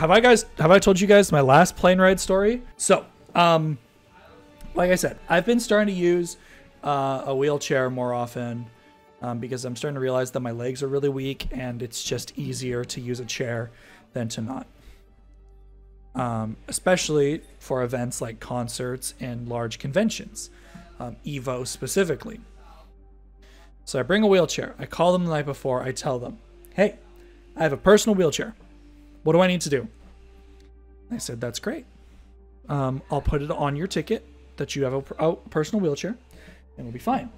have I guys have I told you guys my last plane ride story? So, um, like I said, I've been starting to use uh, a wheelchair more often um, because I'm starting to realize that my legs are really weak and it's just easier to use a chair than to not. Um, especially for events like concerts and large conventions, um, Evo specifically. So I bring a wheelchair. I call them the night before. I tell them, hey, I have a personal wheelchair. What do I need to do? I said, that's great. Um, I'll put it on your ticket that you have a, personal wheelchair and we'll be fine.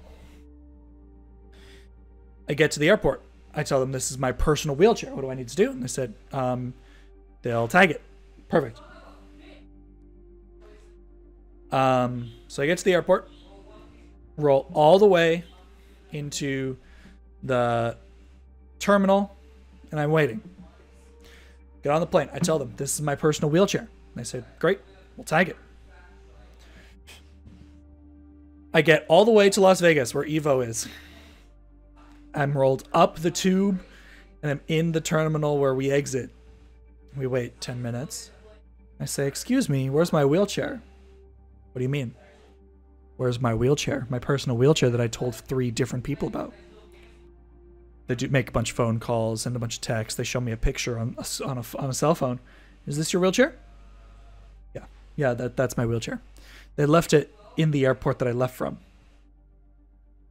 I get to the airport. I tell them this is my personal wheelchair. What do I need to do? And they said, um, they'll tag it. Perfect. Um, so I get to the airport, roll all the way into the terminal, and I'm waiting. Get on the plane. I tell them, this is my personal wheelchair. They said, great, we'll tag it. I get all the way to Las Vegas, where Evo is. I'm rolled up the tube, and I'm in the terminal where we exit. We wait 10 minutes. I say, excuse me, where's my wheelchair? What do you mean? Where's my wheelchair? My personal wheelchair that I told three different people about. They do make a bunch of phone calls and a bunch of texts. They show me a picture on a, on a, on a cell phone. Is this your wheelchair? Yeah. Yeah, that, that's my wheelchair. They left it in the airport that I left from.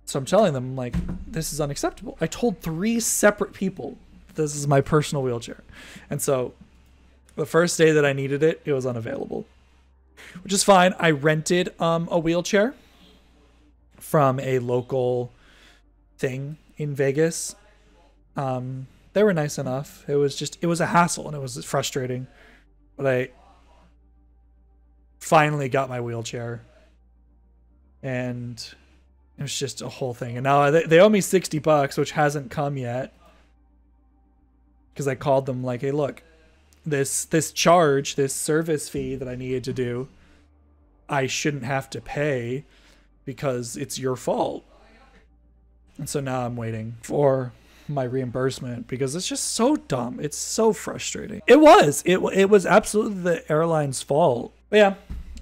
So I'm telling them, like, this is unacceptable. I told three separate people this is my personal wheelchair. And so the first day that I needed it, it was unavailable, which is fine. I rented um, a wheelchair from a local thing in Vegas. Um, they were nice enough. It was just, it was a hassle and it was frustrating. But I finally got my wheelchair and it was just a whole thing. And now they, they owe me 60 bucks, which hasn't come yet. Because I called them like, hey, look, this this charge, this service fee that I needed to do, I shouldn't have to pay because it's your fault. And so now I'm waiting for my reimbursement because it's just so dumb. It's so frustrating. It was. It it was absolutely the airline's fault. But yeah,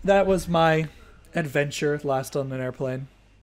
that was my adventure last on an airplane.